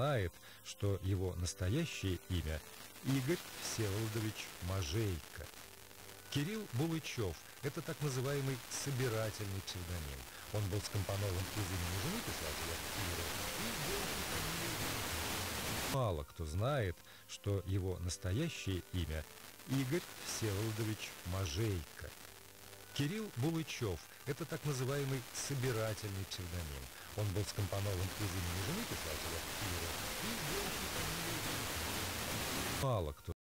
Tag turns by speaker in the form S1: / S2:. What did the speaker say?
S1: знает, что его настоящее имя Игорь Всеволодович Мажейко. Кирилл Булычев – это так называемый собирательный псевдоним. Он был скомпонован из имени жены писателя Иры и был Мало кто знает, что его настоящее имя Игорь Всеволодович Мажейко. Кирилл Булычев – это так называемый собирательный псевдоним. Он был скомпонован из имени жены писателя Мало кто